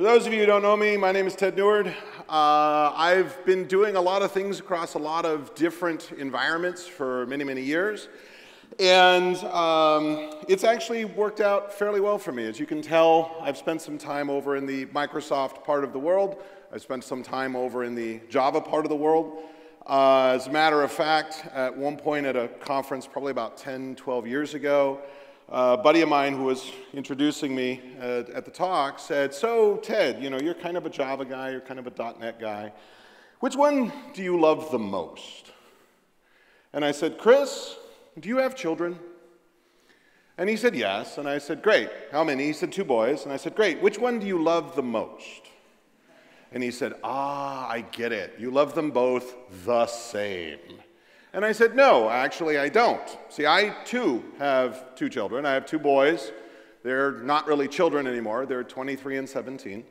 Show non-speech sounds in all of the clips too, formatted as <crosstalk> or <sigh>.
For those of you who don't know me, my name is Ted Neward. Uh, I've been doing a lot of things across a lot of different environments for many, many years. And um, it's actually worked out fairly well for me. As you can tell, I've spent some time over in the Microsoft part of the world. I've spent some time over in the Java part of the world. Uh, as a matter of fact, at one point at a conference, probably about 10, 12 years ago, a buddy of mine who was introducing me at, at the talk said, So, Ted, you know, you're kind of a Java guy, you're kind of a .NET guy. Which one do you love the most? And I said, Chris, do you have children? And he said, Yes. And I said, Great. How many? He said, Two boys. And I said, Great. Which one do you love the most? And he said, Ah, I get it. You love them both the same. And I said, No, actually, I don't. See, I too have two children. I have two boys. They're not really children anymore, they're 23 and 17.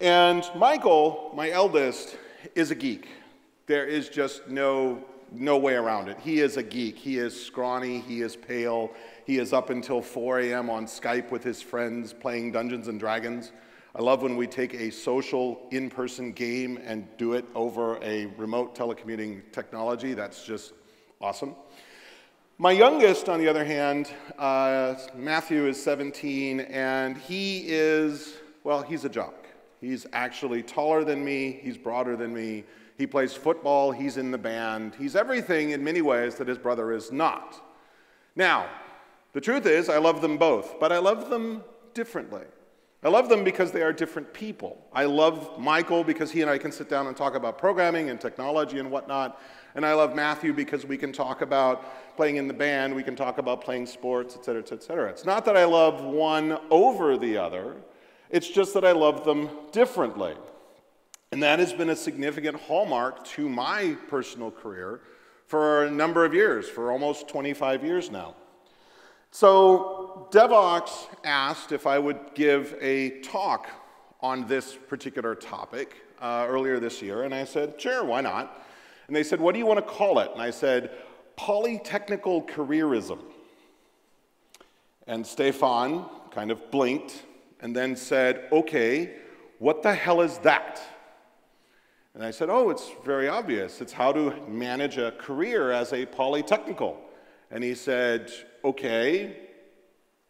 And Michael, my eldest, is a geek. There is just no, no way around it. He is a geek. He is scrawny, he is pale, he is up until 4 a.m. on Skype with his friends playing Dungeons and Dragons. I love when we take a social in person game and do it over a remote telecommuting technology. That's just awesome. My youngest, on the other hand, uh, Matthew is 17, and he is, well, he's a jock. He's actually taller than me, he's broader than me, he plays football, he's in the band, he's everything in many ways that his brother is not. Now, the truth is, I love them both, but I love them differently. I love them because they are different people. I love Michael because he and I can sit down and talk about programming and technology and whatnot. And I love Matthew because we can talk about playing in the band, we can talk about playing sports, et cetera, et cetera. It's not that I love one over the other, it's just that I love them differently. And that has been a significant hallmark to my personal career for a number of years, for almost 25 years now. So Devoxx asked if I would give a talk on this particular topic uh, earlier this year, and I said, sure, why not? And they said, what do you want to call it? And I said, polytechnical careerism. And Stefan kind of blinked and then said, okay, what the hell is that? And I said, oh, it's very obvious. It's how to manage a career as a polytechnical. And he said, okay,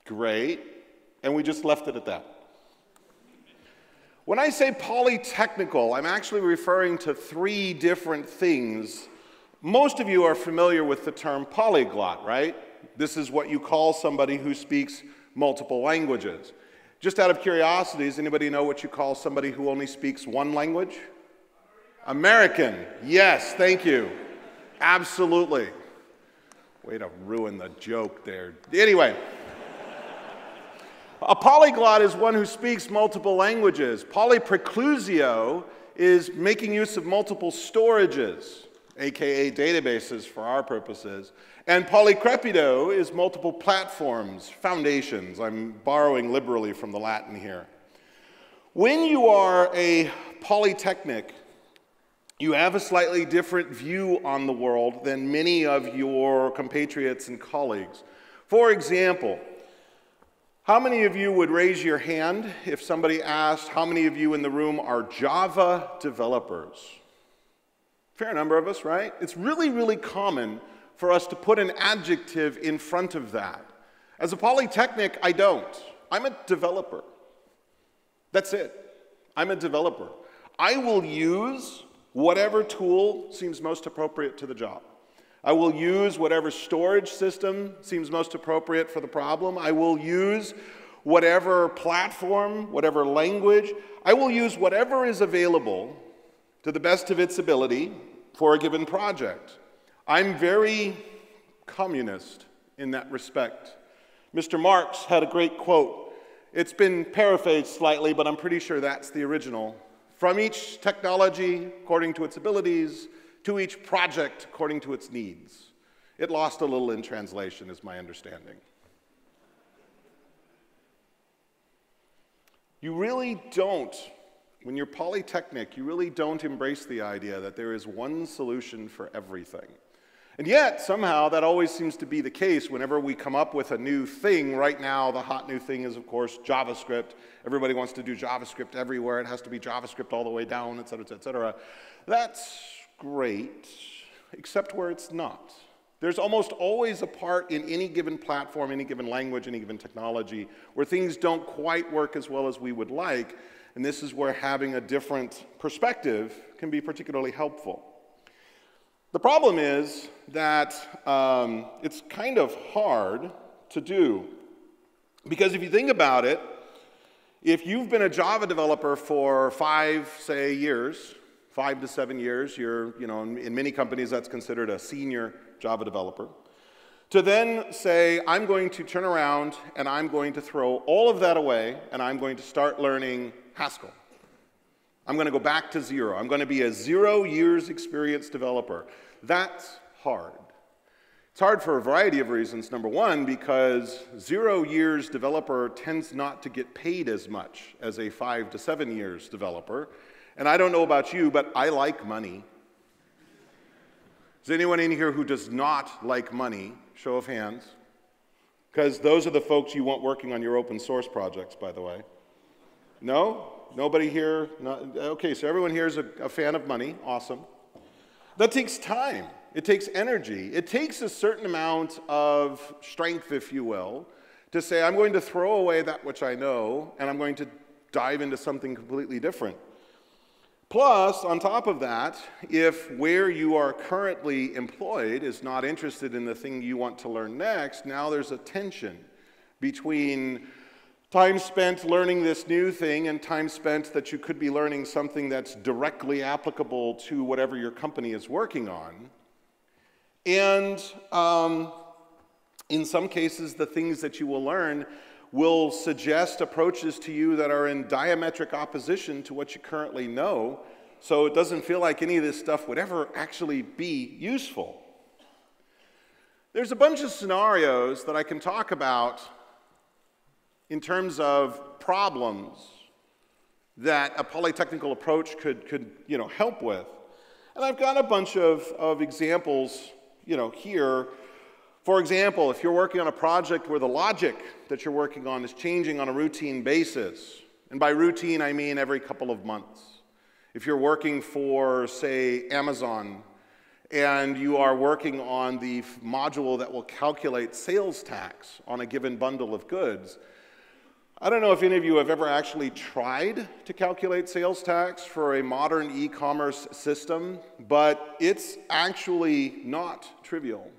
great. And we just left it at that. When I say polytechnical, I'm actually referring to three different things. Most of you are familiar with the term polyglot, right? This is what you call somebody who speaks multiple languages. Just out of curiosity, does anybody know what you call somebody who only speaks one language? American. Yes, thank you. Absolutely. Way to ruin the joke there. Anyway, a polyglot is one who speaks multiple languages. Polypraeclusio is making use of multiple storages, aka databases for our purposes. And polycrepido is multiple platforms, foundations. I'm borrowing liberally from the Latin here. When you are a polytechnic, you have a slightly different view on the world than many of your compatriots and colleagues. For example, how many of you would raise your hand if somebody asked how many of you in the room are Java developers? Fair number of us, right? It's really, really common for us to put an adjective in front of that. As a polytechnic, I don't. I'm a developer. That's it. I'm a developer. I will use whatever tool seems most appropriate to the job. I will use whatever storage system seems most appropriate for the problem. I will use whatever platform, whatever language. I will use whatever is available to the best of its ability for a given project. I'm very communist in that respect. Mr. Marx had a great quote. It's been paraphrased slightly, but I'm pretty sure that's the original from each technology according to its abilities, to each project according to its needs. It lost a little in translation, is my understanding. You really don't, when you're polytechnic, you really don't embrace the idea that there is one solution for everything. And yet, somehow, that always seems to be the case whenever we come up with a new thing. Right now, the hot new thing is, of course, JavaScript. Everybody wants to do JavaScript everywhere. It has to be JavaScript all the way down, et cetera, et cetera. That's great, except where it's not. There's almost always a part in any given platform, any given language, any given technology where things don't quite work as well as we would like. And this is where having a different perspective can be particularly helpful. The problem is that um, it's kind of hard to do. Because if you think about it, if you've been a Java developer for five, say, years, five to seven years, you're, you know, in many companies that's considered a senior Java developer. To then say, I'm going to turn around and I'm going to throw all of that away and I'm going to start learning Haskell. I'm going to go back to zero. I'm going to be a zero years experience developer. That's hard. It's hard for a variety of reasons. Number one, because zero years developer tends not to get paid as much as a five to seven years developer. And I don't know about you, but I like money. Is anyone in here who does not like money? Show of hands. Because those are the folks you want working on your open source projects, by the way. No? Nobody here? Not, okay, so everyone here is a, a fan of money. Awesome. That takes time. It takes energy. It takes a certain amount of strength, if you will, to say, I'm going to throw away that which I know and I'm going to dive into something completely different. Plus, on top of that, if where you are currently employed is not interested in the thing you want to learn next, now there's a tension between Time spent learning this new thing and time spent that you could be learning something that's directly applicable to whatever your company is working on. And um, in some cases, the things that you will learn will suggest approaches to you that are in diametric opposition to what you currently know. So it doesn't feel like any of this stuff would ever actually be useful. There's a bunch of scenarios that I can talk about in terms of problems that a polytechnical approach could, could you know, help with. And I've got a bunch of, of examples you know, here. For example, if you're working on a project where the logic that you're working on is changing on a routine basis, and by routine I mean every couple of months. If you're working for, say, Amazon, and you are working on the module that will calculate sales tax on a given bundle of goods, I don't know if any of you have ever actually tried to calculate sales tax for a modern e commerce system, but it's actually not trivial.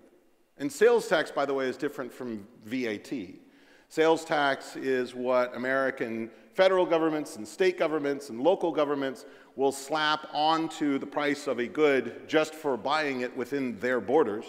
And sales tax, by the way, is different from VAT. Sales tax is what American federal governments and state governments and local governments will slap onto the price of a good just for buying it within their borders.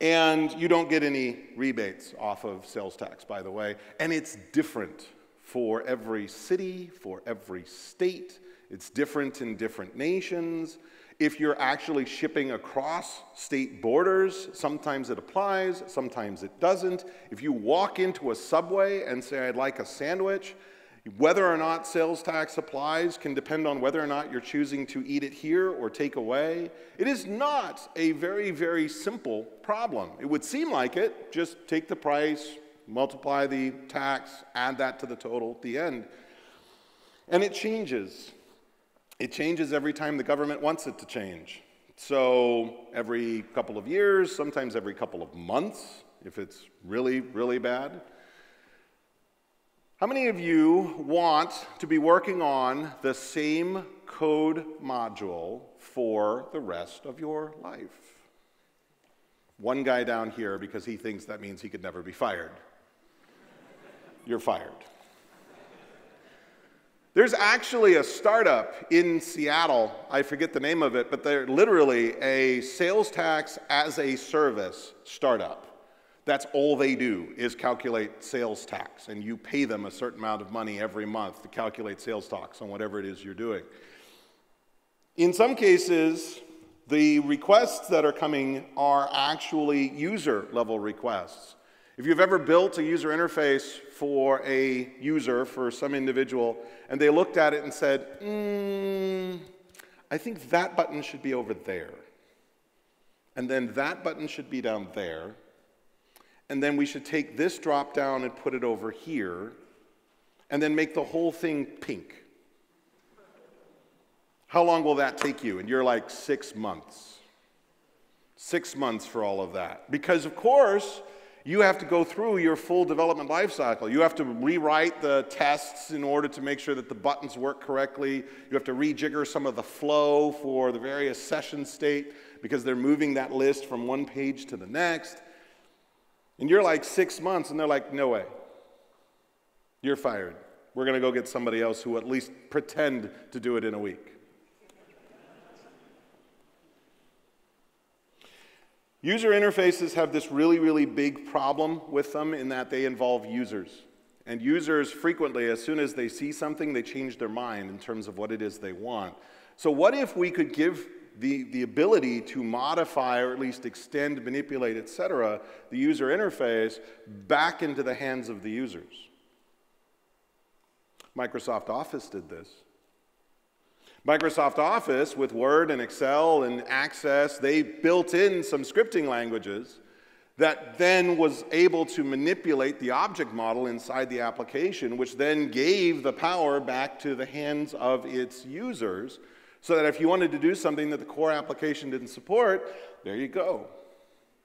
And you don't get any rebates off of sales tax, by the way. And it's different for every city, for every state. It's different in different nations. If you're actually shipping across state borders, sometimes it applies, sometimes it doesn't. If you walk into a subway and say, I'd like a sandwich, whether or not sales tax applies can depend on whether or not you're choosing to eat it here or take away. It is not a very, very simple problem. It would seem like it. Just take the price, multiply the tax, add that to the total at the end. And it changes. It changes every time the government wants it to change. So every couple of years, sometimes every couple of months, if it's really, really bad. How many of you want to be working on the same code module for the rest of your life? One guy down here because he thinks that means he could never be fired. You're fired. There's actually a startup in Seattle, I forget the name of it, but they're literally a sales tax as a service startup. That's all they do is calculate sales tax, and you pay them a certain amount of money every month to calculate sales tax on whatever it is you're doing. In some cases, the requests that are coming are actually user level requests. If you've ever built a user interface for a user, for some individual, and they looked at it and said, mm, I think that button should be over there. And then that button should be down there. And then we should take this drop down and put it over here. And then make the whole thing pink. How long will that take you? And you're like, six months. Six months for all of that. Because, of course, you have to go through your full development life cycle. You have to rewrite the tests in order to make sure that the buttons work correctly. You have to rejigger some of the flow for the various session state because they're moving that list from one page to the next. And you're like six months, and they're like, no way. You're fired. We're going to go get somebody else who at least pretend to do it in a week. User interfaces have this really, really big problem with them in that they involve users. And users frequently, as soon as they see something, they change their mind in terms of what it is they want. So, what if we could give the, the ability to modify or at least extend, manipulate, et cetera, the user interface back into the hands of the users? Microsoft Office did this. Microsoft Office with Word and Excel and Access, they built in some scripting languages that then was able to manipulate the object model inside the application, which then gave the power back to the hands of its users, so that if you wanted to do something that the core application didn't support, there you go.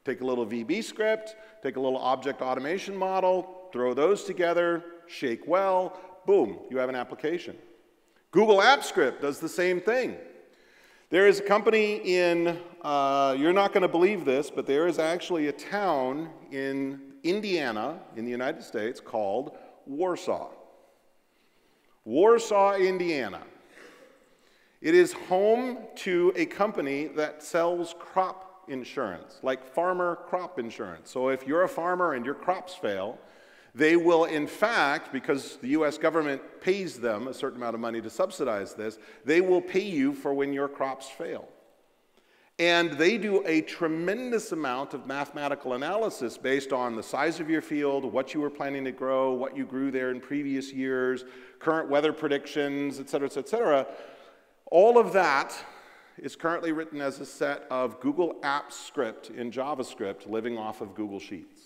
Take a little VB script, take a little object automation model, throw those together, shake well, boom, you have an application. Google Apps Script does the same thing. There is a company in, uh, you're not going to believe this, but there is actually a town in Indiana, in the United States, called Warsaw. Warsaw, Indiana. It is home to a company that sells crop insurance, like farmer crop insurance. So if you're a farmer and your crops fail, they will, in fact, because the US government pays them a certain amount of money to subsidize this, they will pay you for when your crops fail. And they do a tremendous amount of mathematical analysis based on the size of your field, what you were planning to grow, what you grew there in previous years, current weather predictions, et cetera, et cetera, et cetera. All of that is currently written as a set of Google Apps script in JavaScript living off of Google Sheets.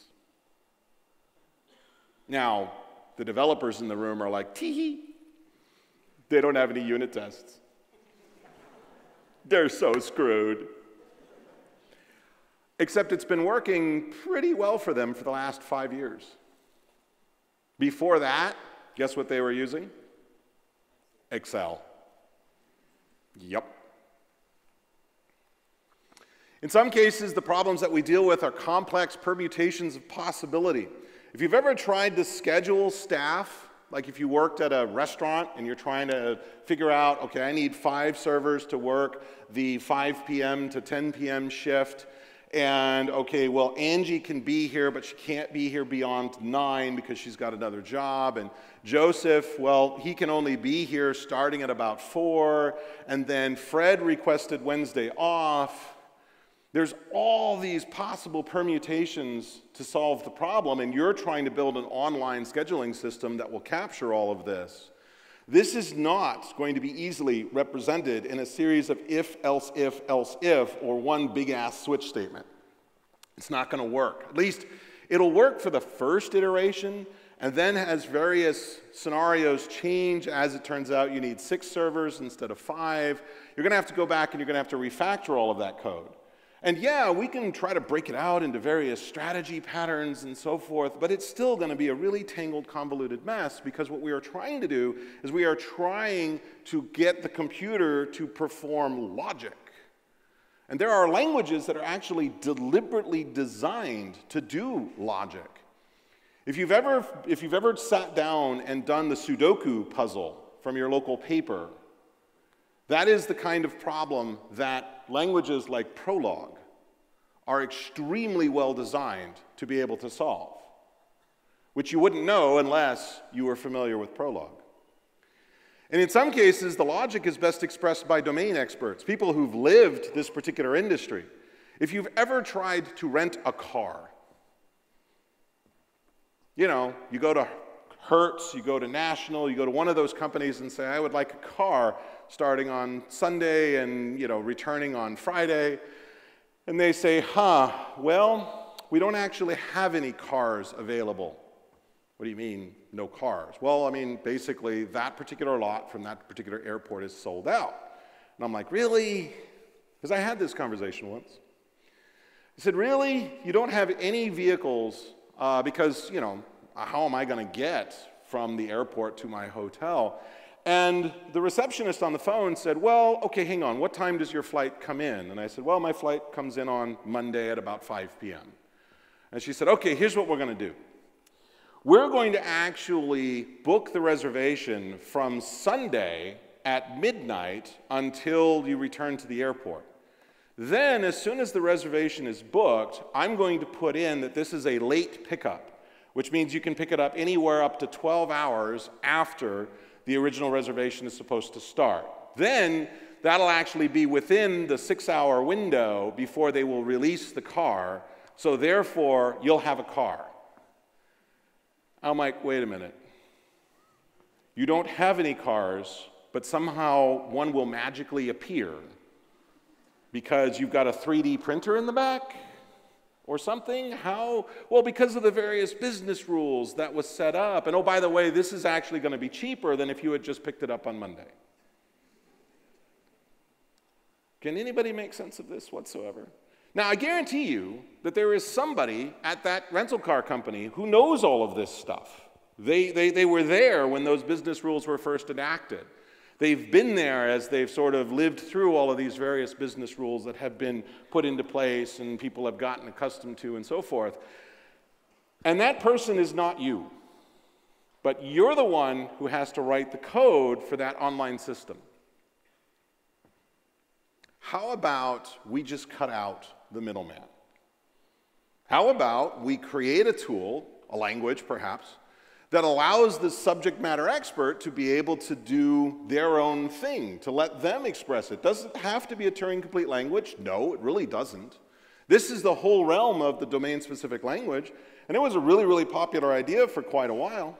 Now, the developers in the room are like, tee hee. They don't have any unit tests. They're so screwed. Except it's been working pretty well for them for the last five years. Before that, guess what they were using? Excel. Yep. In some cases, the problems that we deal with are complex permutations of possibility. If you've ever tried to schedule staff, like if you worked at a restaurant and you're trying to figure out, okay, I need five servers to work the 5 p.m. to 10 p.m. shift, and okay, well, Angie can be here, but she can't be here beyond nine because she's got another job. And Joseph, well, he can only be here starting at about four. And then Fred requested Wednesday off. There's all these possible permutations to solve the problem, and you're trying to build an online scheduling system that will capture all of this. This is not going to be easily represented in a series of if, else, if, else, if, or one big ass switch statement. It's not going to work. At least it'll work for the first iteration, and then as various scenarios change, as it turns out you need six servers instead of five, you're going to have to go back and you're going to have to refactor all of that code. And yeah, we can try to break it out into various strategy patterns and so forth, but it's still going to be a really tangled, convoluted mess because what we are trying to do is we are trying to get the computer to perform logic. And there are languages that are actually deliberately designed to do logic. If you've ever, if you've ever sat down and done the Sudoku puzzle from your local paper, that is the kind of problem that languages like Prolog are extremely well designed to be able to solve, which you wouldn't know unless you were familiar with Prolog. And in some cases, the logic is best expressed by domain experts, people who've lived this particular industry. If you've ever tried to rent a car, you know, you go to Hertz, you go to National, you go to one of those companies and say, I would like a car starting on Sunday and you know, returning on Friday. And they say, huh, well, we don't actually have any cars available. What do you mean, no cars? Well, I mean, basically, that particular lot from that particular airport is sold out. And I'm like, really? Because I had this conversation once. I said, really? You don't have any vehicles uh, because, you know, Uh, how am I going to get from the airport to my hotel? And the receptionist on the phone said, Well, okay, hang on. What time does your flight come in? And I said, Well, my flight comes in on Monday at about 5 p.m. And she said, Okay, here's what we're going to do. We're going to actually book the reservation from Sunday at midnight until you return to the airport. Then, as soon as the reservation is booked, I'm going to put in that this is a late pickup, which means you can pick it up anywhere up to 12 hours after the original reservation is supposed to start. Then that'll actually be within the six hour window before they will release the car. So therefore, you'll have a car. I'm like, wait a minute. You don't have any cars, but somehow one will magically appear because you've got a 3D printer in the back? Or something? How? Well, because of the various business rules that was set up. And oh, by the way, this is actually going to be cheaper than if you had just picked it up on Monday. Can anybody make sense of this whatsoever? Now, I guarantee you that there is somebody at that rental car company who knows all of this stuff. They, they, they were there when those business rules were first enacted. They've been there as they've sort of lived through all of these various business rules that have been put into place and people have gotten accustomed to and so forth. And that person is not you, but you're the one who has to write the code for that online system. How about we just cut out the middleman? How about we create a tool, a language perhaps, that allows the subject matter expert to be able to do their own thing, to let them express it. Does it have to be a Turing complete language? No, it really doesn't. This is the whole realm of the domain specific language, and it was a really, really popular idea for quite a while.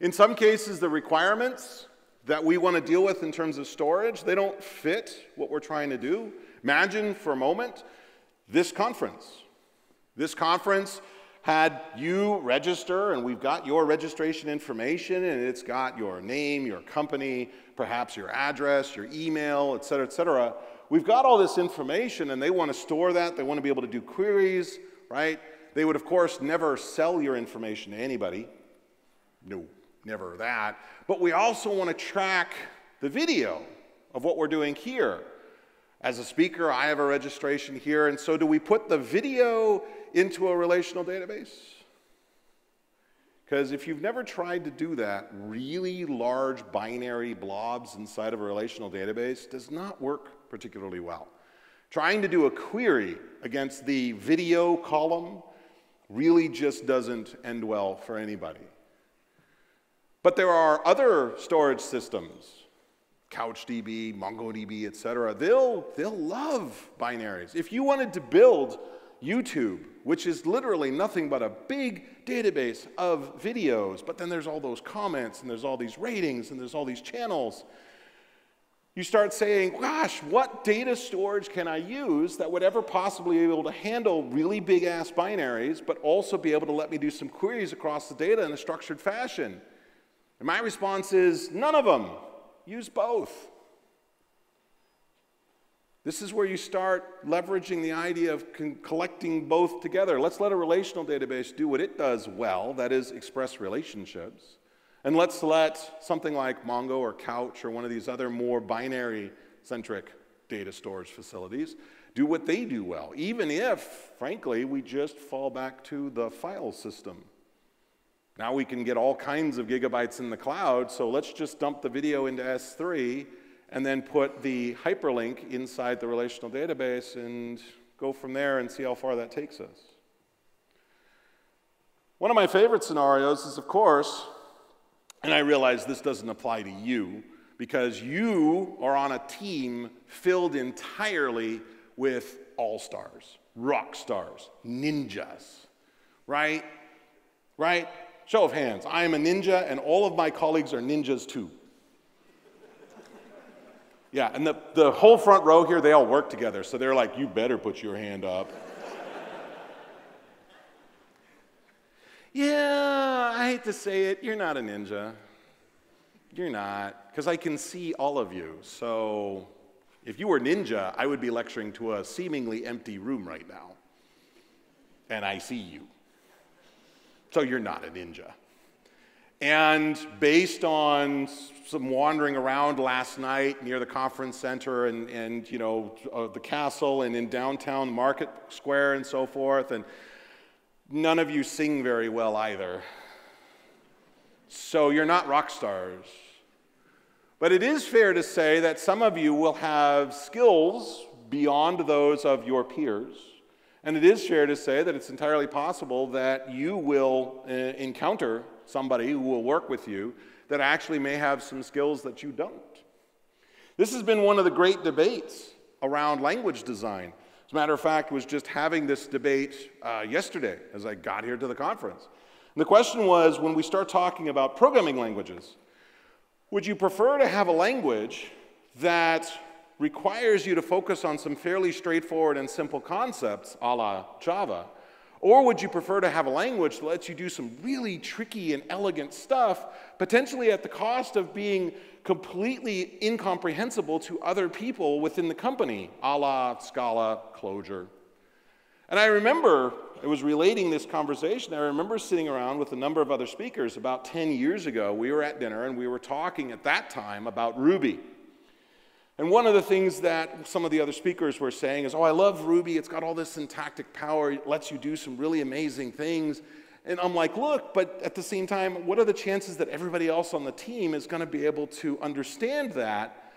In some cases, the requirements that we want to deal with in terms of storage, they don't fit what we're trying to do. Imagine for a moment this conference. This conference had you register, and we've got your registration information, and it's got your name, your company, perhaps your address, your email, et cetera, et cetera. We've got all this information, and they want to store that. They want to be able to do queries, right? They would, of course, never sell your information to anybody. No, never that. But we also want to track the video of what we're doing here. As a speaker, I have a registration here, and so do we put the video into a relational database? Because if you've never tried to do that, really large binary blobs inside of a relational database does not work particularly well. Trying to do a query against the video column really just doesn't end well for anybody. But there are other storage systems, CouchDB, MongoDB, et cetera. They'll, they'll love binaries. If you wanted to build YouTube, which is literally nothing but a big database of videos, but then there's all those comments and there's all these ratings and there's all these channels. You start saying, gosh, what data storage can I use that would ever possibly be able to handle really big ass binaries, but also be able to let me do some queries across the data in a structured fashion? And my response is none of them. Use both. This is where you start leveraging the idea of collecting both together. Let's let a relational database do what it does well, that is, express relationships. And let's let something like Mongo or Couch or one of these other more binary centric data storage facilities do what they do well, even if, frankly, we just fall back to the file system. Now we can get all kinds of gigabytes in the cloud, so let's just dump the video into S3 and then put the hyperlink inside the relational database and go from there and see how far that takes us. One of my favorite scenarios is, of course, and I realize this doesn't apply to you because you are on a team filled entirely with all stars, rock stars, ninjas, right? Right? Show of hands. I am a ninja, and all of my colleagues are ninjas too. Yeah, and the, the whole front row here, they all work together. So they're like, you better put your hand up. yeah, I hate to say it, you're not a ninja. You're not, because I can see all of you. So if you were ninja, I would be lecturing to a seemingly empty room right now. And I see you. So you're not a ninja. And based on some wandering around last night near the conference center and, and you know, uh, the castle and in downtown Market Square and so forth, and none of you sing very well either. So you're not rock stars. But it is fair to say that some of you will have skills beyond those of your peers. And it is fair to say that it's entirely possible that you will uh, encounter somebody who will work with you that actually may have some skills that you don't. This has been one of the great debates around language design. As a matter of fact, was just having this debate uh, yesterday as I got here to the conference. And the question was when we start talking about programming languages, would you prefer to have a language that requires you to focus on some fairly straightforward and simple concepts, a la Java? Or would you prefer to have a language that lets you do some really tricky and elegant stuff, potentially at the cost of being completely incomprehensible to other people within the company, a la Scala, Clojure? And I remember, I was relating this conversation, I remember sitting around with a number of other speakers about 10 years ago. We were at dinner and we were talking at that time about Ruby. And one of the things that some of the other speakers were saying is, Oh, I love Ruby. It's got all this syntactic power. It lets you do some really amazing things. And I'm like, Look, but at the same time, what are the chances that everybody else on the team is going to be able to understand that?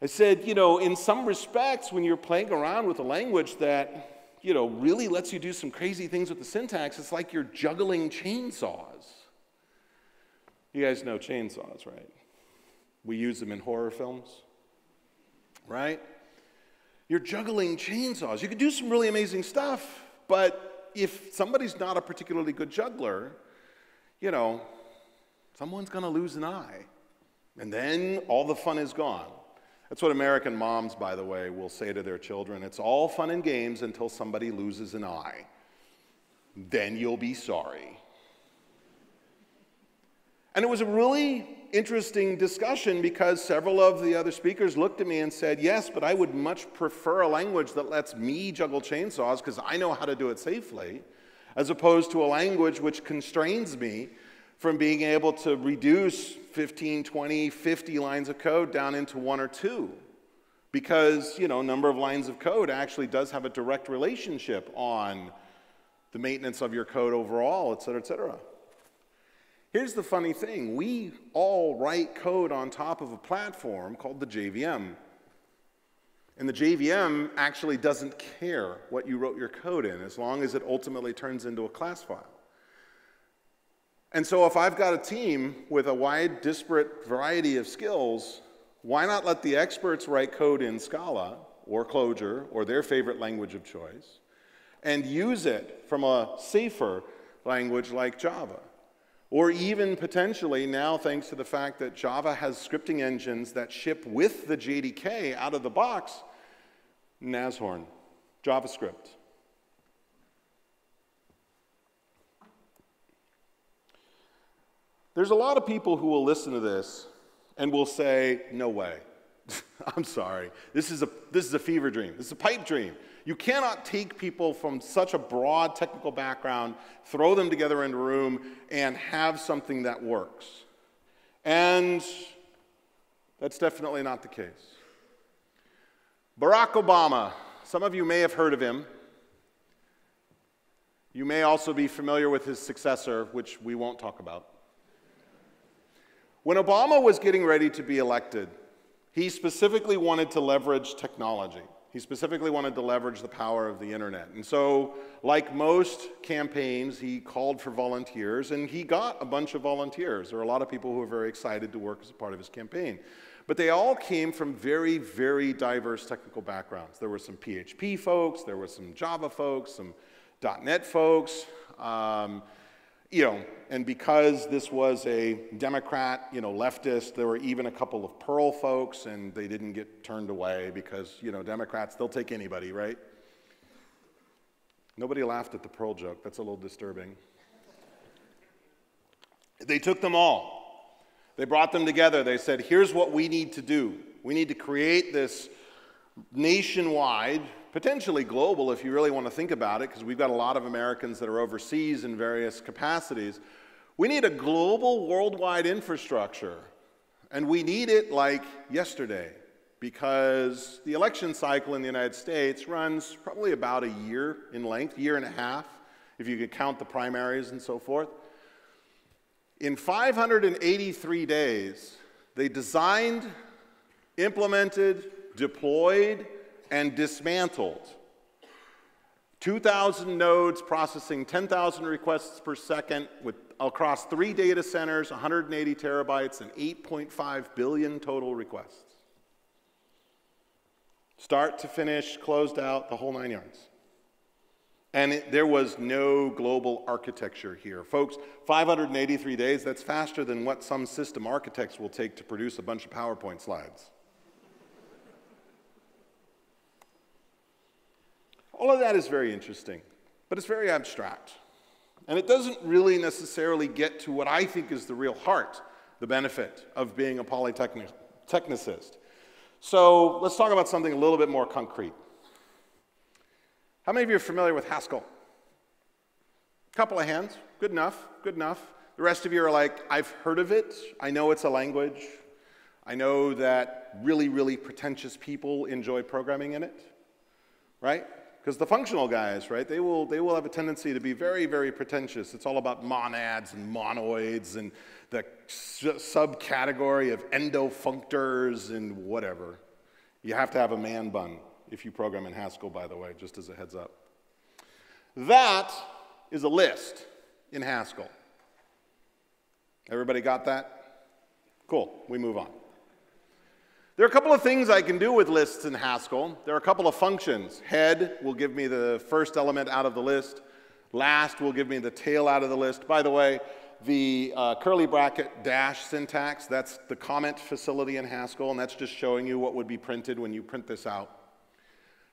I said, You know, in some respects, when you're playing around with a language that, you know, really lets you do some crazy things with the syntax, it's like you're juggling chainsaws. You guys know chainsaws, right? We use them in horror films right? You're juggling chainsaws. You could do some really amazing stuff, but if somebody's not a particularly good juggler, you know, someone's going to lose an eye. And then all the fun is gone. That's what American moms, by the way, will say to their children. It's all fun and games until somebody loses an eye. Then you'll be sorry. And it was a really interesting discussion because several of the other speakers looked at me and said, Yes, but I would much prefer a language that lets me juggle chainsaws because I know how to do it safely, as opposed to a language which constrains me from being able to reduce 15, 20, 50 lines of code down into one or two. Because, you know, number of lines of code actually does have a direct relationship on the maintenance of your code overall, et cetera, et cetera. Here's the funny thing we all write code on top of a platform called the JVM. And the JVM actually doesn't care what you wrote your code in as long as it ultimately turns into a class file. And so, if I've got a team with a wide, disparate variety of skills, why not let the experts write code in Scala or Clojure or their favorite language of choice and use it from a safer language like Java? Or even potentially now, thanks to the fact that Java has scripting engines that ship with the JDK out of the box, Nashorn, JavaScript. There's a lot of people who will listen to this and will say, no way. <laughs> I'm sorry. This is, a, this is a fever dream. This is a pipe dream. You cannot take people from such a broad technical background, throw them together in a room, and have something that works. And that's definitely not the case. Barack Obama, some of you may have heard of him. You may also be familiar with his successor, which we won't talk about. When Obama was getting ready to be elected, he specifically wanted to leverage technology. He specifically wanted to leverage the power of the internet. And so, like most campaigns, he called for volunteers and he got a bunch of volunteers. There are a lot of people who are very excited to work as a part of his campaign. But they all came from very, very diverse technical backgrounds. There were some PHP folks, there were some Java folks, some .NET folks. Um, you know, and because this was a Democrat, you know, leftist, there were even a couple of Perl folks, and they didn't get turned away because, you know, Democrats, they'll take anybody, right? Nobody laughed at the Perl joke. That's a little disturbing. They took them all. They brought them together. They said, here's what we need to do. We need to create this nationwide, potentially global if you really want to think about it, because we've got a lot of Americans that are overseas in various capacities. We need a global, worldwide infrastructure. And we need it like yesterday because the election cycle in the United States runs probably about a year in length, year and a half, if you could count the primaries and so forth. In 583 days, they designed, implemented, deployed, and dismantled 2,000 nodes processing 10,000 requests per second with, across three data centers, 180 terabytes, and 8.5 billion total requests. Start to finish, closed out, the whole nine yards. And it, there was no global architecture here. Folks, 583 days, that's faster than what some system architects will take to produce a bunch of PowerPoint slides. All of that is very interesting, but it's very abstract. And it doesn't really necessarily get to what I think is the real heart, the benefit of being a polytechnicist. So let's talk about something a little bit more concrete. How many of you are familiar with Haskell? A couple of hands. Good enough. Good enough. The rest of you are like, I've heard of it. I know it's a language. I know that really, really pretentious people enjoy programming in it. Right? Because the functional guys, right, they will, they will have a tendency to be very, very pretentious. It's all about monads and monoids and the subcategory of endofunctors and whatever. You have to have a man bun if you program in Haskell, by the way, just as a heads up. That is a list in Haskell. Everybody got that? Cool, we move on. There are a couple of things I can do with lists in Haskell. There are a couple of functions. Head will give me the first element out of the list. Last will give me the tail out of the list. By the way, the uh, curly bracket dash syntax, that's the comment facility in Haskell, and that's just showing you what would be printed when you print this out.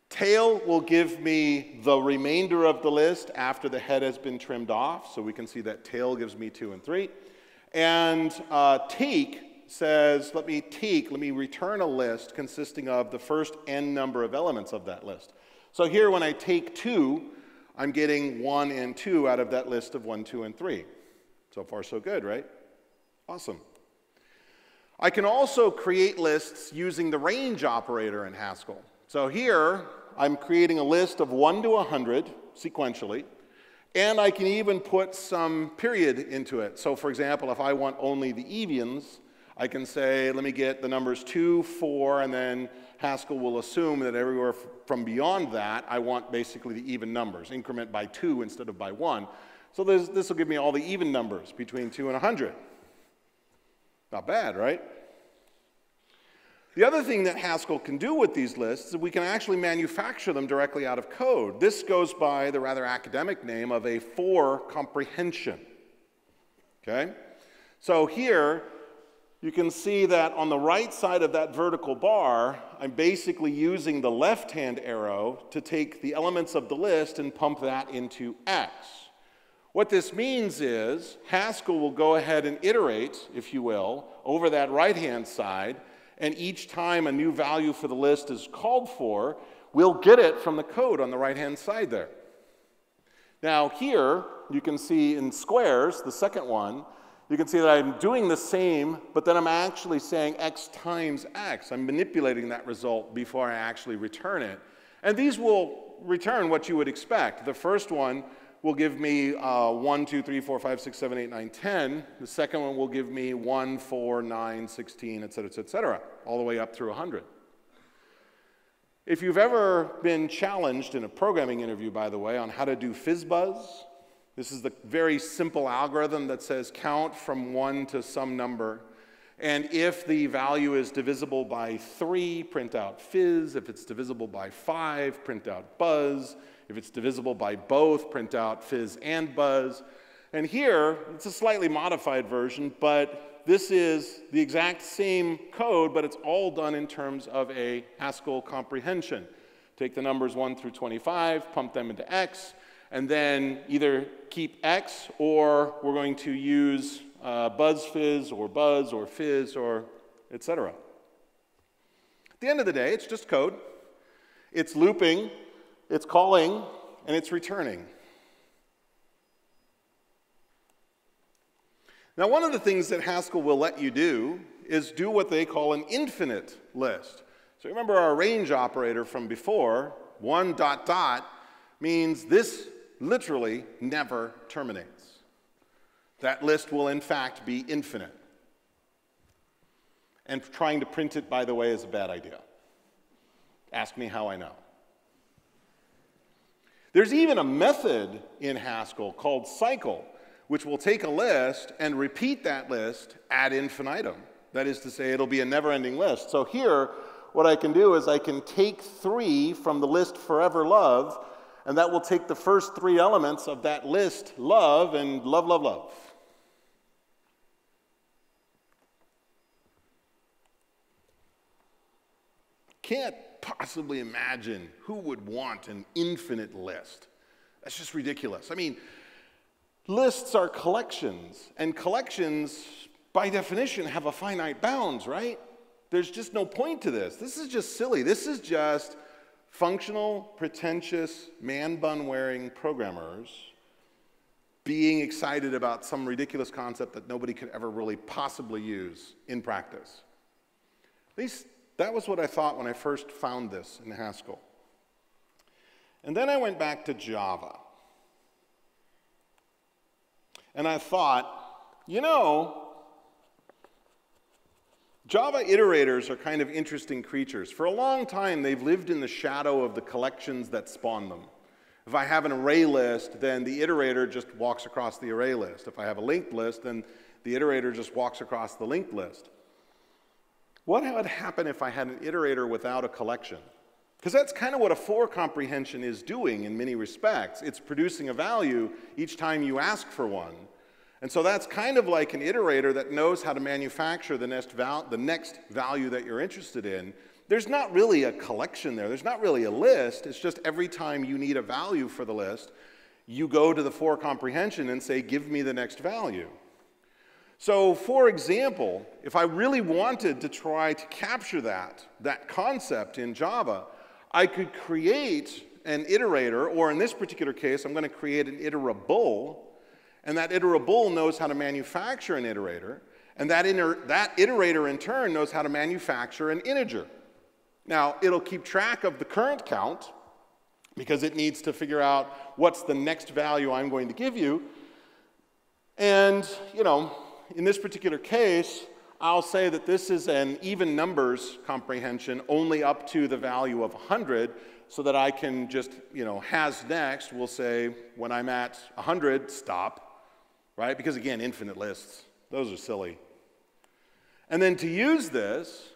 Tail will give me the remainder of the list after the head has been trimmed off, so we can see that tail gives me two and three. And uh, take says, let me take, let me return a list consisting of the first n number of elements of that list. So here, when I take two, I'm getting one and two out of that list of one, two, and three. So far, so good, right? Awesome. I can also create lists using the range operator in Haskell. So here, I'm creating a list of 1 to 100 sequentially, and I can even put some period into it. So for example, if I want only the evens, I can say, let me get the numbers 2, 4, and then Haskell will assume that everywhere from beyond that, I want basically the even numbers, increment by 2 instead of by 1. So this will give me all the even numbers between 2 and 100. Not bad, right? The other thing that Haskell can do with these lists is we can actually manufacture them directly out of code. This goes by the rather academic name of a for comprehension. Okay? So here, you can see that on the right side of that vertical bar, I'm basically using the left-hand arrow to take the elements of the list and pump that into X. What this means is Haskell will go ahead and iterate, if you will, over that right-hand side, and each time a new value for the list is called for, we'll get it from the code on the right-hand side there. Now here, you can see in squares, the second one, you can see that I'm doing the same, but then I'm actually saying x times x. I'm manipulating that result before I actually return it. And these will return what you would expect. The first one will give me uh, 1, 2, 3, 4, 5, 6, 7, 8, 9, 10. The second one will give me 1, 4, 9, 16, et cetera, et cetera, all the way up through 100. If you've ever been challenged in a programming interview, by the way, on how to do FizzBuzz, this is the very simple algorithm that says count from one to some number. And if the value is divisible by three, print out fizz. If it's divisible by five, print out buzz. If it's divisible by both, print out fizz and buzz. And here, it's a slightly modified version, but this is the exact same code, but it's all done in terms of a Haskell comprehension. Take the numbers 1 through 25, pump them into X, and then either keep X or we're going to use uh, buzz fizz or buzz or fizz or etc. At the end of the day, it's just code. It's looping, it's calling, and it's returning. Now, one of the things that Haskell will let you do is do what they call an infinite list. So remember our range operator from before, one dot dot, means this literally never terminates. That list will, in fact, be infinite. And trying to print it, by the way, is a bad idea. Ask me how I know. There's even a method in Haskell called cycle, which will take a list and repeat that list ad infinitum. That is to say, it'll be a never ending list. So here, what I can do is I can take three from the list forever love and that will take the first three elements of that list love and love, love, love. Can't possibly imagine who would want an infinite list. That's just ridiculous. I mean, lists are collections, and collections, by definition, have a finite bounds, right? There's just no point to this. This is just silly. This is just functional, pretentious, man bun wearing programmers being excited about some ridiculous concept that nobody could ever really possibly use in practice. At least that was what I thought when I first found this in Haskell. And then I went back to Java. And I thought, you know, Java iterators are kind of interesting creatures. For a long time, they've lived in the shadow of the collections that spawn them. If I have an array list, then the iterator just walks across the array list. If I have a linked list, then the iterator just walks across the linked list. What would happen if I had an iterator without a collection? Because that's kind of what a for comprehension is doing in many respects. It's producing a value each time you ask for one. And so that's kind of like an iterator that knows how to manufacture the next, val the next value that you're interested in. There's not really a collection there. There's not really a list. It's just every time you need a value for the list, you go to the for comprehension and say, give me the next value. So for example, if I really wanted to try to capture that, that concept in Java, I could create an iterator, or in this particular case, I'm going to create an iterable and that iterable knows how to manufacture an iterator, and that, that iterator in turn knows how to manufacture an integer. Now, it'll keep track of the current count because it needs to figure out what's the next value I'm going to give you. And, you know, in this particular case, I'll say that this is an even numbers comprehension only up to the value of 100 so that I can just, you know, has next will say when I'm at 100, stop, right? Because again, infinite lists, those are silly. And then to use this,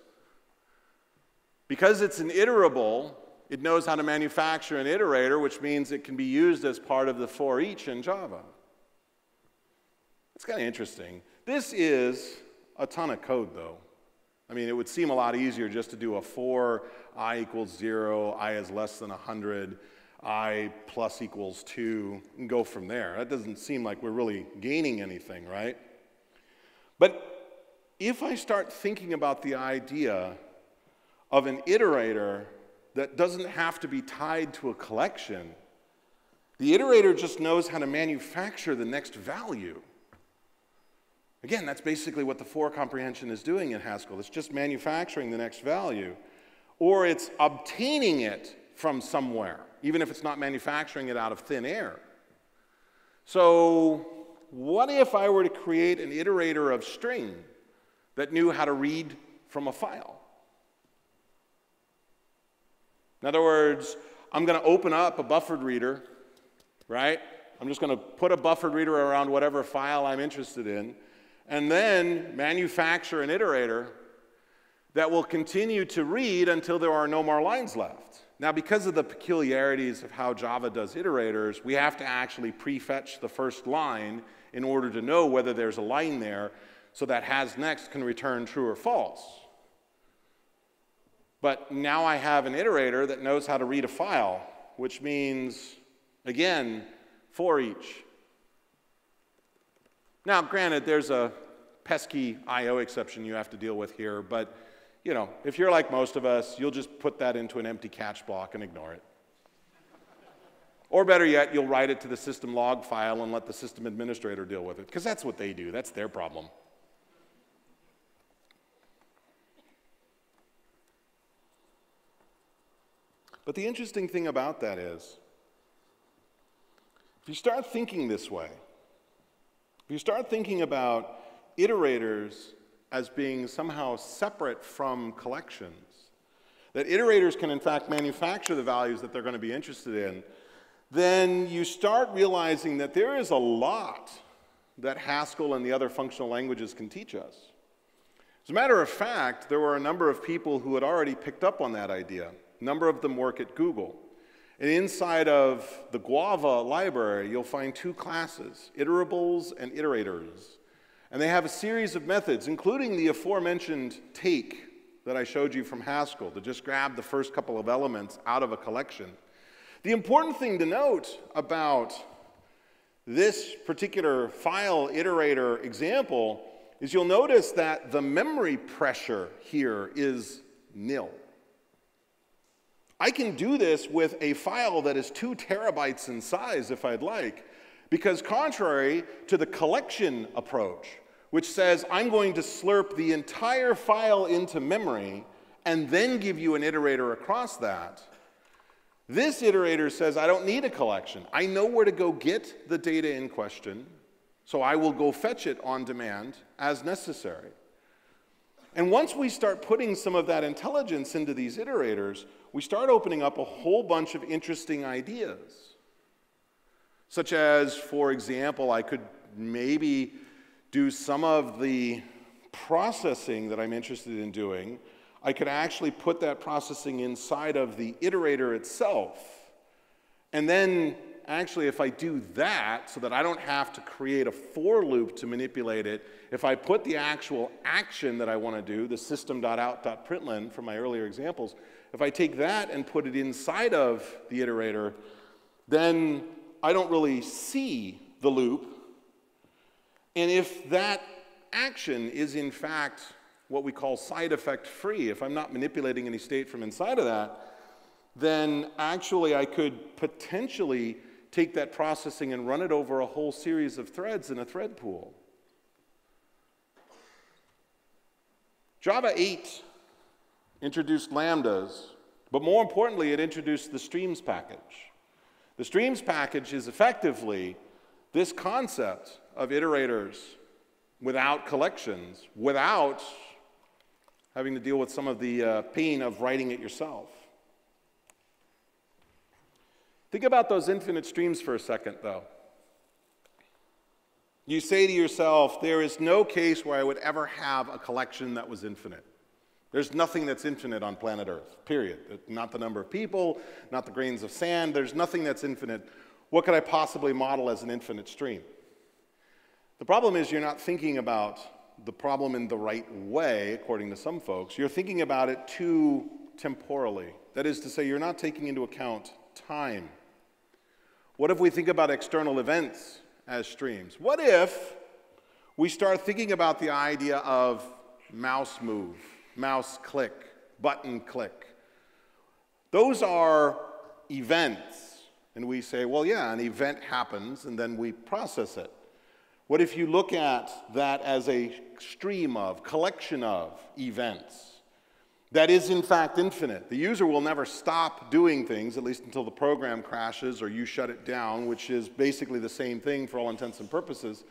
because it's an iterable, it knows how to manufacture an iterator, which means it can be used as part of the for each in Java. It's kind of interesting. This is a ton of code, though. I mean, it would seem a lot easier just to do a for i equals 0, i is less than 100, i plus equals 2 and go from there. That doesn't seem like we're really gaining anything, right? But if I start thinking about the idea of an iterator that doesn't have to be tied to a collection, the iterator just knows how to manufacture the next value. Again, that's basically what the for comprehension is doing in Haskell. It's just manufacturing the next value, or it's obtaining it from somewhere even if it's not manufacturing it out of thin air. So, what if I were to create an iterator of string that knew how to read from a file? In other words, I'm going to open up a buffered reader, right? I'm just going to put a buffered reader around whatever file I'm interested in, and then manufacture an iterator that will continue to read until there are no more lines left. Now, because of the peculiarities of how Java does iterators, we have to actually prefetch the first line in order to know whether there's a line there so that has next can return true or false. But now I have an iterator that knows how to read a file, which means, again, for each. Now, granted, there's a pesky I.O. exception you have to deal with here, but you know, if you're like most of us, you'll just put that into an empty catch block and ignore it. Or better yet, you'll write it to the system log file and let the system administrator deal with it, because that's what they do, that's their problem. But the interesting thing about that is, if you start thinking this way, if you start thinking about iterators as being somehow separate from collections, that iterators can in fact manufacture the values that they're going to be interested in, then you start realizing that there is a lot that Haskell and the other functional languages can teach us. As a matter of fact, there were a number of people who had already picked up on that idea. A number of them work at Google. And inside of the Guava library, you'll find two classes, iterables and iterators. And they have a series of methods, including the aforementioned take that I showed you from Haskell, to just grab the first couple of elements out of a collection. The important thing to note about this particular file iterator example is you'll notice that the memory pressure here is nil. I can do this with a file that is two terabytes in size if I'd like, because contrary to the collection approach, which says I'm going to slurp the entire file into memory and then give you an iterator across that. This iterator says I don't need a collection. I know where to go get the data in question, so I will go fetch it on demand as necessary. And once we start putting some of that intelligence into these iterators, we start opening up a whole bunch of interesting ideas. Such as, for example, I could maybe do some of the processing that I'm interested in doing, I could actually put that processing inside of the iterator itself. And then, actually, if I do that so that I don't have to create a for loop to manipulate it, if I put the actual action that I want to do, the system.out.println from my earlier examples, if I take that and put it inside of the iterator, then I don't really see the loop and if that action is in fact what we call side effect free, if I'm not manipulating any state from inside of that, then actually I could potentially take that processing and run it over a whole series of threads in a thread pool. Java 8 introduced lambdas, but more importantly, it introduced the streams package. The streams package is effectively this concept of iterators without collections, without having to deal with some of the uh, pain of writing it yourself. Think about those infinite streams for a second, though. You say to yourself, there is no case where I would ever have a collection that was infinite. There's nothing that's infinite on planet Earth, period. Not the number of people, not the grains of sand, there's nothing that's infinite. What could I possibly model as an infinite stream? The problem is you're not thinking about the problem in the right way, according to some folks. You're thinking about it too temporally. That is to say, you're not taking into account time. What if we think about external events as streams? What if we start thinking about the idea of mouse move, mouse click, button click? Those are events. And we say, well, yeah, an event happens, and then we process it. What if you look at that as a stream of, collection of events that is in fact infinite? The user will never stop doing things, at least until the program crashes or you shut it down, which is basically the same thing for all intents and purposes.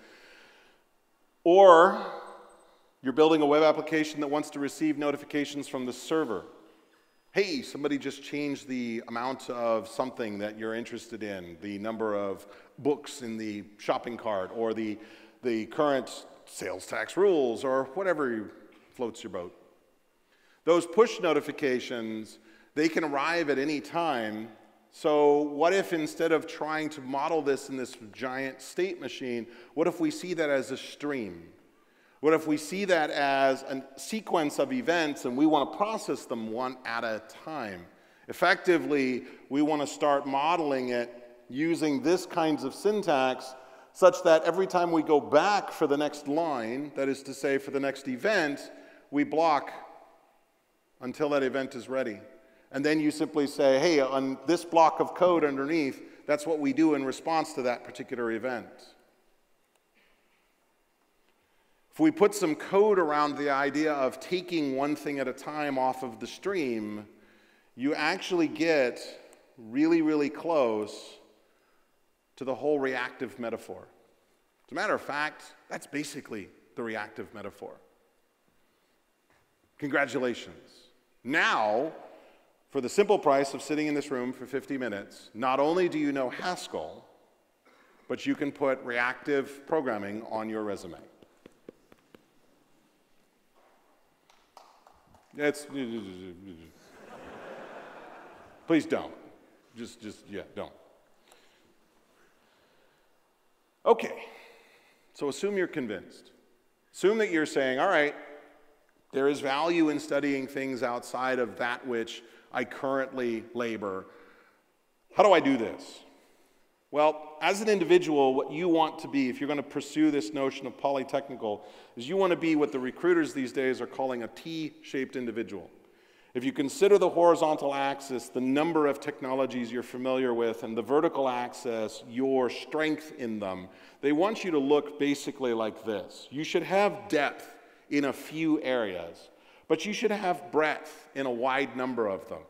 Or you're building a web application that wants to receive notifications from the server. Hey, somebody just changed the amount of something that you're interested in, the number of books in the shopping cart, or the, the current sales tax rules, or whatever floats your boat. Those push notifications, they can arrive at any time So, what if instead of trying to model this in this giant state machine, what if we see that as a stream? What if we see that as a sequence of events and we want to process them one at a time? Effectively, we want to start modeling it using this kinds of syntax such that every time we go back for the next line, that is to say, for the next event, we block until that event is ready. And then you simply say, hey, on this block of code underneath, that's what we do in response to that particular event. If we put some code around the idea of taking one thing at a time off of the stream, you actually get really, really close to the whole reactive metaphor. As a matter of fact, that's basically the reactive metaphor. Congratulations. Now, for the simple price of sitting in this room for 50 minutes, not only do you know Haskell, but you can put reactive programming on your resume. It's, please don't. Just, just, yeah, don't. Okay, so assume you're convinced. Assume that you're saying, all right, there is value in studying things outside of that which I currently labor. How do I do this? Well, as an individual, what you want to be, if you're going to pursue this notion of polytechnical, is you want to be what the recruiters these days are calling a T shaped individual. If you consider the horizontal axis the number of technologies you're familiar with, and the vertical axis your strength in them, they want you to look basically like this. You should have depth in a few areas, but you should have breadth in a wide number of them.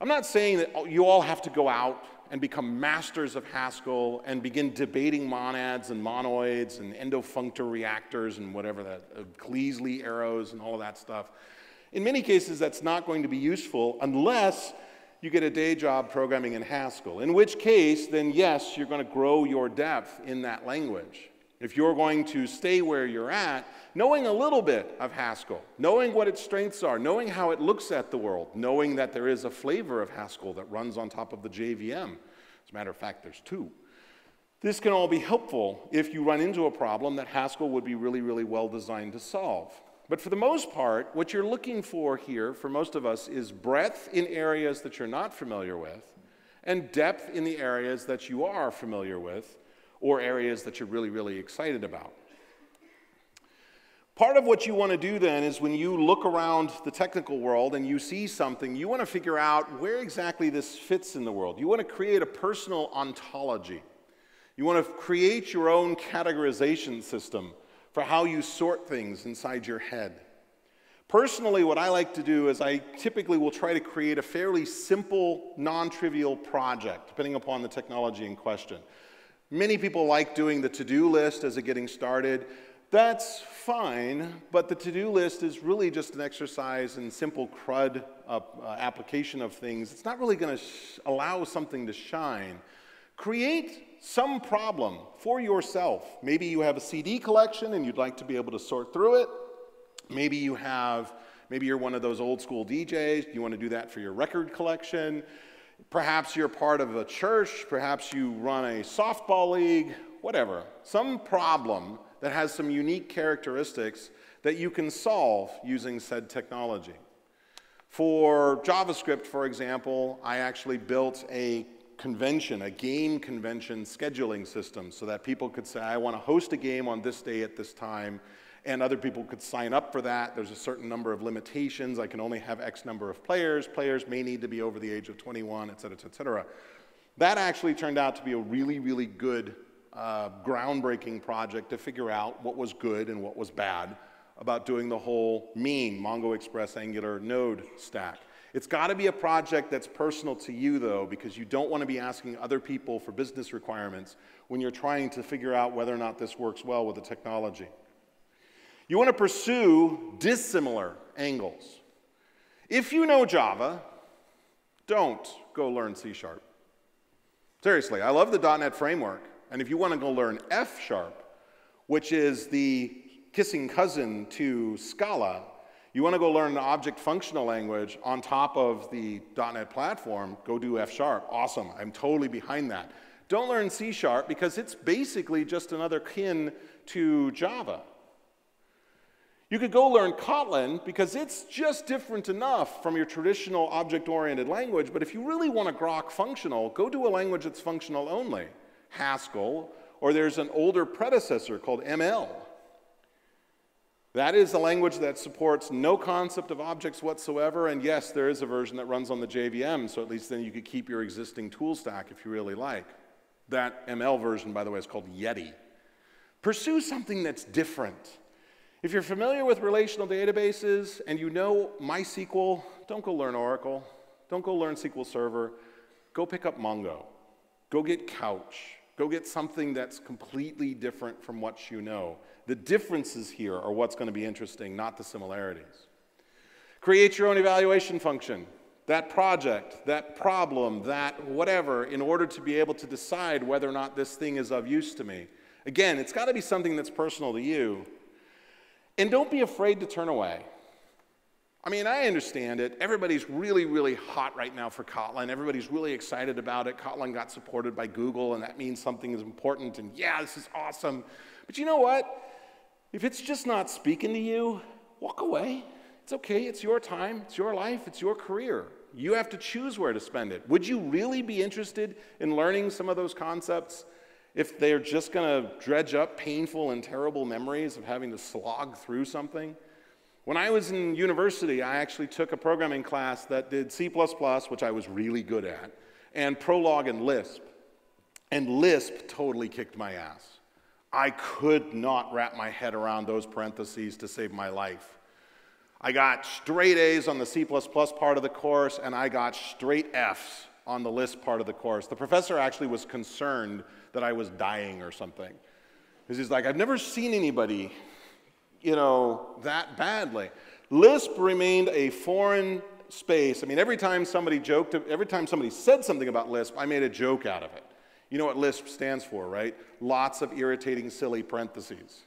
I'm not saying that you all have to go out and become masters of Haskell and begin debating monads and monoids and endofunctor reactors and whatever that, uh, Kleisli arrows and all of that stuff. In many cases, that's not going to be useful unless you get a day job programming in Haskell, in which case, then yes, you're going to grow your depth in that language. If you're going to stay where you're at, knowing a little bit of Haskell, knowing what its strengths are, knowing how it looks at the world, knowing that there is a flavor of Haskell that runs on top of the JVM. As a matter of fact, there's two. This can all be helpful if you run into a problem that Haskell would be really, really well designed to solve. But for the most part, what you're looking for here, for most of us, is breadth in areas that you're not familiar with and depth in the areas that you are familiar with or areas that you're really, really excited about. Part of what you want to do then is when you look around the technical world and you see something, you want to figure out where exactly this fits in the world. You want to create a personal ontology. You want to create your own categorization system for how you sort things inside your head. Personally, what I like to do is I typically will try to create a fairly simple, non trivial project, depending upon the technology in question. Many people like doing the to do list as a getting started. That's fine, but the to do list is really just an exercise in simple CRUD uh, uh, application of things. It's not really going to allow something to shine. Create some problem for yourself. Maybe you have a CD collection and you'd like to be able to sort through it. Maybe you have, maybe you're one of those old school DJs, you want to do that for your record collection. Perhaps you're part of a church, perhaps you run a softball league, whatever. Some problem that has some unique characteristics that you can solve using said technology. For JavaScript, for example, I actually built a convention, a game convention scheduling system so that people could say, I want to host a game on this day at this time, and other people could sign up for that. There's a certain number of limitations. I can only have X number of players. Players may need to be over the age of 21, et cetera, et cetera. That actually turned out to be a really, really good, groundbreaking project to figure out what was good and what was bad about doing the whole mean Mongo Express Angular node stack. It's got to be a project that's personal to you, though, because you don't want to be asking other people for business requirements when you're trying to figure out whether or not this works well with the technology. You want to pursue dissimilar angles. If you know Java, don't go learn C Sharp. Seriously, I love the .NET framework, and if you want to go learn F Sharp, which is the kissing cousin to Scala, You want to go learn an object functional language on top of the .NET platform, go do F Sharp. Awesome, I'm totally behind that. Don't learn C Sharp because it's basically just another kin to Java. You could go learn Kotlin because it's just different enough from your traditional object-oriented language, but if you really want to grok functional, go do a language that's functional only. Haskell, or there's an older predecessor called ML. That is a language that supports no concept of objects whatsoever, and yes, there is a version that runs on the JVM, so at least then you could keep your existing tool stack if you really like. That ML version, by the way, is called Yeti. Pursue something that's different. If you're familiar with relational databases and you know MySQL, don't go learn Oracle. Don't go learn SQL Server. Go pick up Mongo. Go get Couch. Go get something that's completely different from what you know. The differences here are what's going to be interesting, not the similarities. Create your own evaluation function. That project, that problem, that whatever, in order to be able to decide whether or not this thing is of use to me. Again, it's got to be something that's personal to you. And don't be afraid to turn away. I mean, I understand it. Everybody's really, really hot right now for Kotlin. Everybody's really excited about it. Kotlin got supported by Google, and that means something is important. And yeah, this is awesome. But you know what? If it's just not speaking to you, walk away. It's okay. It's your time. It's your life. It's your career. You have to choose where to spend it. Would you really be interested in learning some of those concepts if they're just going to dredge up painful and terrible memories of having to slog through something? When I was in university, I actually took a programming class that did C, which I was really good at, and Prolog and Lisp. And Lisp totally kicked my ass. I could not wrap my head around those parentheses to save my life. I got straight A's on the C part of the course, and I got straight F's on the Lisp part of the course. The professor actually was concerned that I was dying or something. Because he's like, I've never seen anybody, you know, that badly. Lisp remained a foreign space. I mean, every time somebody joked, every time somebody said something about Lisp, I made a joke out of it. You know what Lisp stands for, right? Lots of irritating, silly parentheses.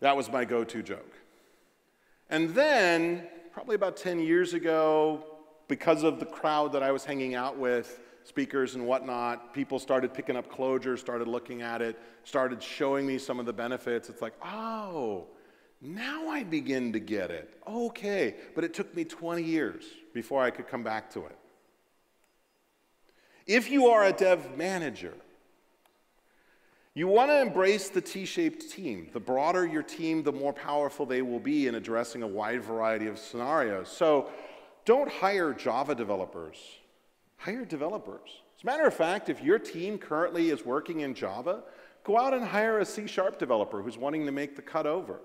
That was my go to joke. And then, probably about 10 years ago, because of the crowd that I was hanging out with, speakers and whatnot, people started picking up Clojure, started looking at it, started showing me some of the benefits. It's like, oh, now I begin to get it. Okay. But it took me 20 years before I could come back to it. If you are a dev manager, you want to embrace the T shaped team. The broader your team, the more powerful they will be in addressing a wide variety of scenarios. So don't hire Java developers, hire developers. As a matter of fact, if your team currently is working in Java, go out and hire a C sharp developer who's wanting to make the cut over.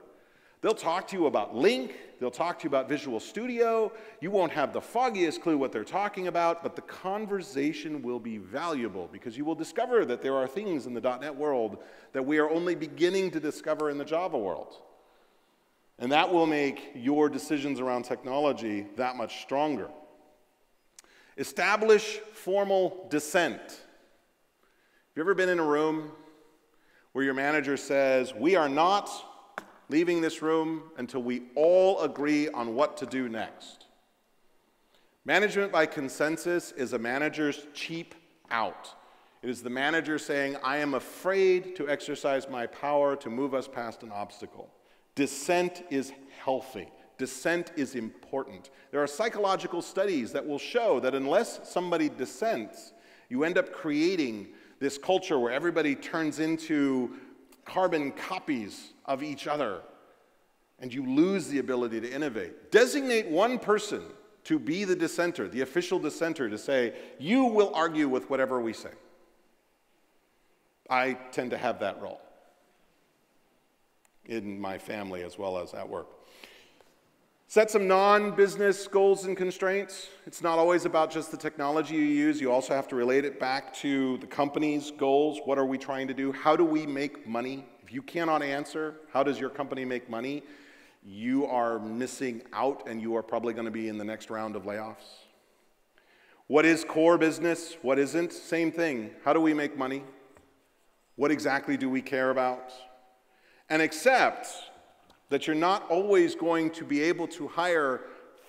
They'll talk to you about LINQ, they'll talk to you about Visual Studio. You won't have the foggiest clue what they're talking about, but the conversation will be valuable because you will discover that there are things in the .NET world that we are only beginning to discover in the Java world. And that will make your decisions around technology that much stronger. Establish formal dissent. Have you ever been in a room where your manager says, We are not leaving this room until we all agree on what to do next. Management by consensus is a manager's cheap out. It is the manager saying, I am afraid to exercise my power to move us past an obstacle. Dissent is healthy. Dissent is important. There are psychological studies that will show that unless somebody dissents, you end up creating this culture where everybody turns into carbon copies of each other, and you lose the ability to innovate. Designate one person to be the dissenter, the official dissenter, to say, you will argue with whatever we say. I tend to have that role in my family as well as at work. Set some non business goals and constraints. It's not always about just the technology you use, you also have to relate it back to the company's goals. What are we trying to do? How do we make money? If you cannot answer, how does your company make money? You are missing out and you are probably going to be in the next round of layoffs. What is core business? What isn't? Same thing. How do we make money? What exactly do we care about? And accept that you're not always going to be able to hire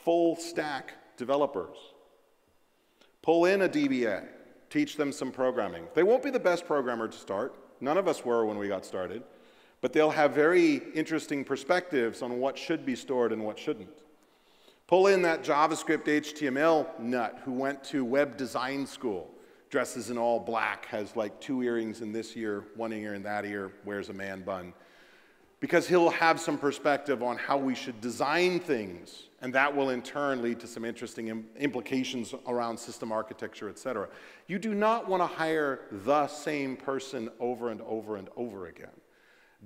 full stack developers. Pull in a DBA, teach them some programming. They won't be the best programmer to start. None of us were when we got started. But they'll have very interesting perspectives on what should be stored and what shouldn't. Pull in that JavaScript HTML nut who went to web design school, dresses in all black, has like two earrings in this ear, one ear in that ear, wears a man bun. Because he'll have some perspective on how we should design things and that will in turn lead to some interesting Im implications around system architecture, et cetera. You do not want to hire the same person over and over and over again.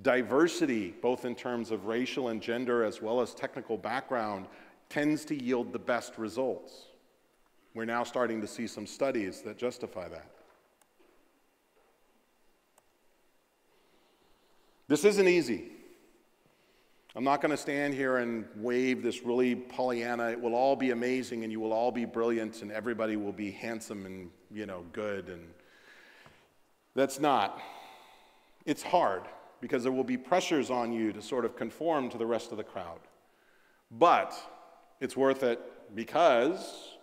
Diversity, both in terms of racial and gender as well as technical background, tends to yield the best results. We're now starting to see some studies that justify that. This isn't easy. I'm not going to stand here and wave this really Pollyanna, it will all be amazing and you will all be brilliant and everybody will be handsome and, you know, good. And that's not. It's hard because there will be pressures on you to sort of conform to the rest of the crowd. But it's worth it because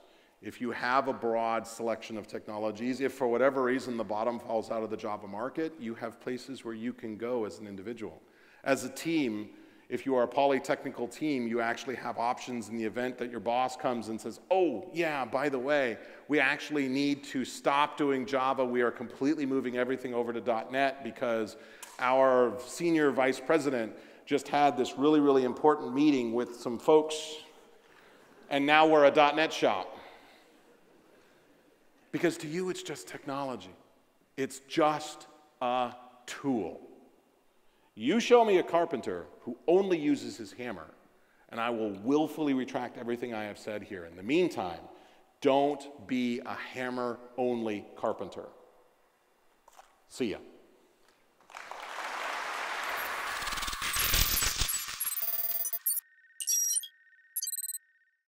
if you have a broad selection of technologies, if for whatever reason the bottom falls out of the Java market, you have places where you can go as an individual. As a team, if you are a polytechnical team, you actually have options in the event that your boss comes and says, oh, yeah, by the way, we actually need to stop doing Java. We are completely moving everything over to .NET because our senior vice president just had this really, really important meeting with some folks, and now we're a .NET shop. Because to you, it's just technology. It's just a tool. You show me a carpenter who only uses his hammer, and I will willfully retract everything I have said here. In the meantime, don't be a hammer only carpenter. See ya.